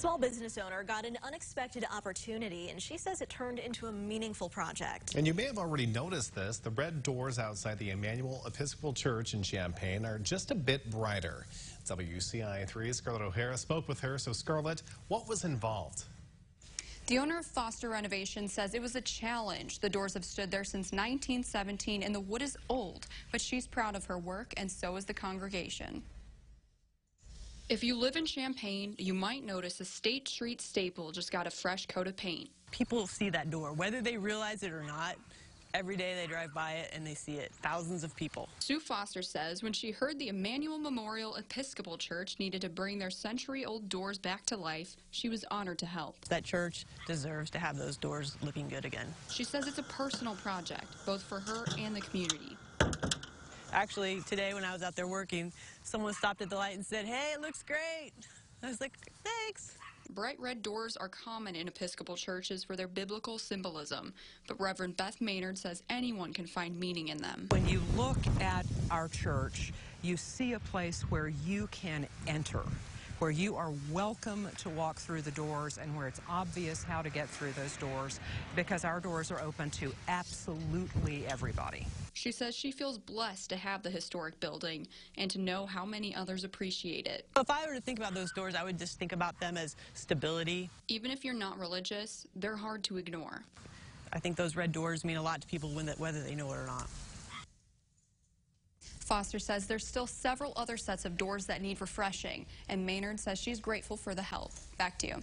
A small business owner got an unexpected opportunity, and she says it turned into a meaningful project. And you may have already noticed this. The red doors outside the Emmanuel Episcopal Church in Champaign are just a bit brighter. WCIA 3 Scarlett O'Hara spoke with her. So, Scarlett, what was involved? The owner of Foster Renovation says it was a challenge. The doors have stood there since 1917 and the wood is old, but she's proud of her work and so is the congregation. If you live in Champaign, you might notice a State Street staple just got a fresh coat of paint. People see that door, whether they realize it or not. Every day they drive by it and they see it. Thousands of people. Sue Foster says when she heard the Emmanuel Memorial Episcopal Church needed to bring their century old doors back to life, she was honored to help. That church deserves to have those doors looking good again. She says it's a personal project, both for her and the community. Actually, today when I was out there working, someone stopped at the light and said, Hey, it looks great. I was like, Thanks. Bright red doors are common in Episcopal churches for their biblical symbolism, but Reverend Beth Maynard says anyone can find meaning in them. When you look at our church, you see a place where you can enter, where you are welcome to walk through the doors and where it's obvious how to get through those doors because our doors are open to absolutely everybody. She says she feels blessed to have the historic building and to know how many others appreciate it. If I were to think about those doors, I would just think about them as stability. Even if you're not religious, they're hard to ignore. I think those red doors mean a lot to people whether they know it or not. Foster says there's still several other sets of doors that need refreshing, and Maynard says she's grateful for the help. Back to you.